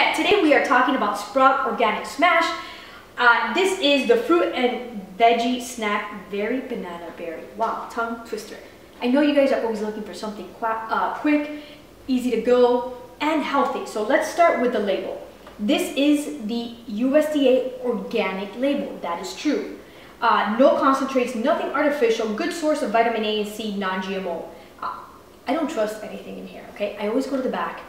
Jeanette. Today we are talking about Sprout Organic Smash. Uh, this is the fruit and veggie snack, very banana berry. Wow, tongue twister. I know you guys are always looking for something uh, quick, easy to go, and healthy. So let's start with the label. This is the USDA organic label, that is true. Uh, no concentrates, nothing artificial, good source of vitamin A and C, non-GMO. Uh, I don't trust anything in here, okay? I always go to the back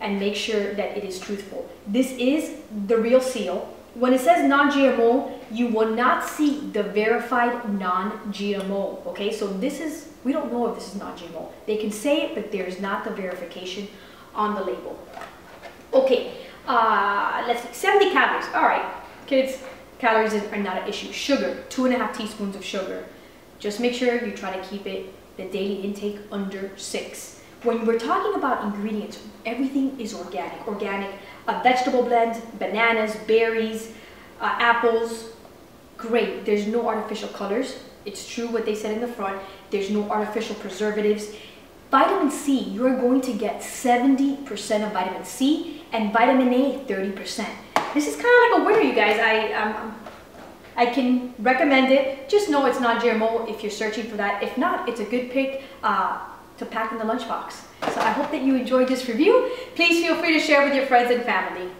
and make sure that it is truthful. This is the real seal. When it says non-GMO, you will not see the verified non-GMO, okay? So this is, we don't know if this is non-GMO. They can say it, but there's not the verification on the label. Okay, uh, let's see, 70 calories. All right, kids, calories are not an issue. Sugar, two and a half teaspoons of sugar. Just make sure you try to keep it, the daily intake under six. When we're talking about ingredients, everything is organic. Organic uh, vegetable blend, bananas, berries, uh, apples, great. There's no artificial colors. It's true what they said in the front. There's no artificial preservatives. Vitamin C, you're going to get 70% of vitamin C and vitamin A, 30%. This is kind of like a winner, you guys. I, um, I can recommend it. Just know it's not GMO if you're searching for that. If not, it's a good pick. Uh, to pack in the lunchbox. So I hope that you enjoyed this review. Please feel free to share with your friends and family.